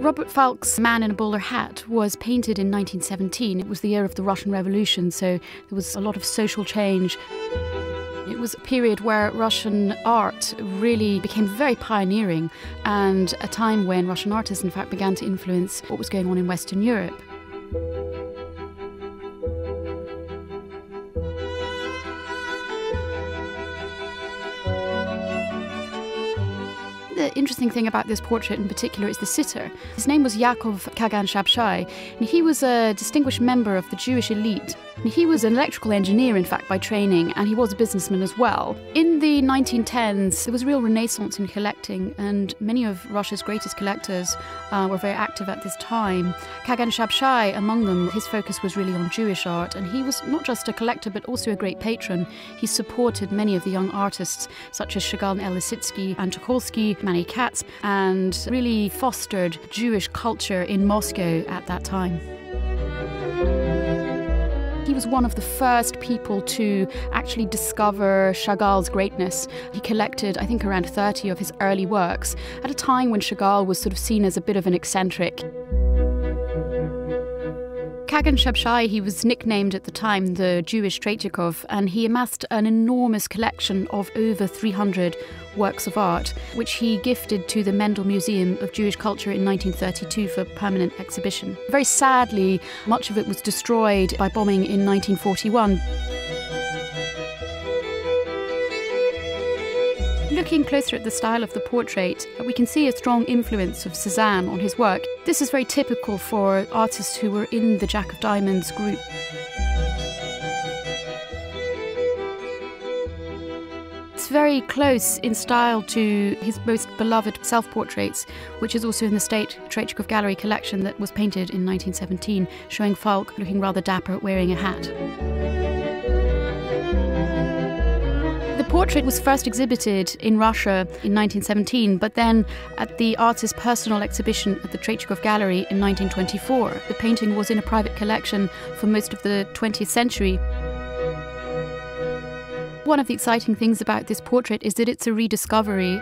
Robert Falk's Man in a Bowler Hat was painted in 1917. It was the year of the Russian Revolution, so there was a lot of social change. It was a period where Russian art really became very pioneering and a time when Russian artists, in fact, began to influence what was going on in Western Europe. The interesting thing about this portrait in particular is the sitter. His name was Yakov Kagan Shabshai, and he was a distinguished member of the Jewish elite he was an electrical engineer, in fact, by training, and he was a businessman as well. In the 1910s, there was a real renaissance in collecting, and many of Russia's greatest collectors uh, were very active at this time. Kagan Shabshai, among them, his focus was really on Jewish art, and he was not just a collector but also a great patron. He supported many of the young artists, such as Chagall and Lissitzky and Tucholsky, Mane-Katz, and really fostered Jewish culture in Moscow at that time. Was one of the first people to actually discover Chagall's greatness. He collected, I think, around 30 of his early works at a time when Chagall was sort of seen as a bit of an eccentric. Kagan Shabshai, he was nicknamed at the time the Jewish Tretyakov, and he amassed an enormous collection of over 300 works of art, which he gifted to the Mendel Museum of Jewish Culture in 1932 for permanent exhibition. Very sadly, much of it was destroyed by bombing in 1941. Looking closer at the style of the portrait, we can see a strong influence of Cézanne on his work. This is very typical for artists who were in the Jack of Diamonds group. It's very close in style to his most beloved self portraits, which is also in the State Tretyakov Gallery collection that was painted in 1917, showing Falk looking rather dapper wearing a hat. Portrait was first exhibited in Russia in 1917, but then at the artist's personal exhibition at the Tretyakov Gallery in 1924. The painting was in a private collection for most of the 20th century. One of the exciting things about this portrait is that it's a rediscovery.